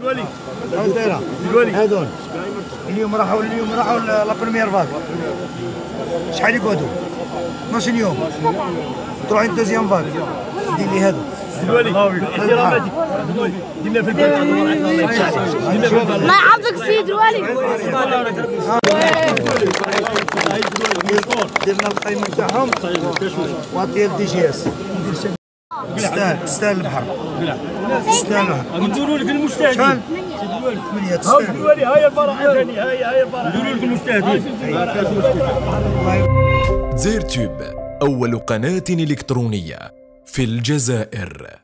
الوالي الوالي هذول. اليوم راحوا اليوم راحوا la première vague شحال يقعدوا؟ 12 يوم تروح deuxième vague دير لي هذا. الوالي احتراماتي دينا في البلد دينا في البلد الله يحفظك سيد الوالي درنا القيمه تاعهم. وعطيه ال DJS تستاهل تستاهل البحر. تستاهل البحر. ندوروا لك المجتهدين؟ ثمانية تستاهل هاي هاي لك المجتهدين زير تيوب أول قناة إلكترونية في الجزائر.